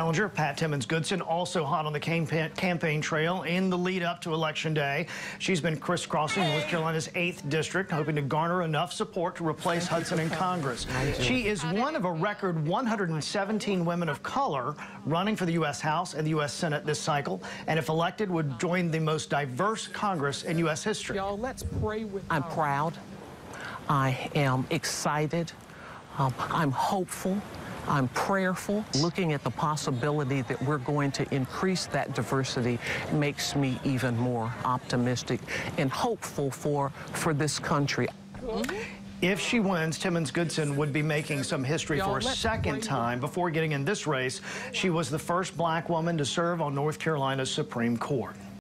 Challenger Pat Timmons Goodson also hot on the campaign, campaign trail in the lead up to Election Day. She's been crisscrossing North Carolina's 8th district, hoping to garner enough support to replace Hudson in Congress. She is one of a record 117 women of color running for the U.S. House and the U.S. Senate this cycle, and if elected, would join the most diverse Congress in U.S. history. Y'all, let's pray with. I'm proud. I am excited. Um, I'm hopeful. I'm prayerful. Looking at the possibility that we're going to increase that diversity makes me even more optimistic and hopeful for, for this country. If she wins, Timmons Goodson would be making some history for a second time before getting in this race. She was the first black woman to serve on North Carolina's Supreme Court.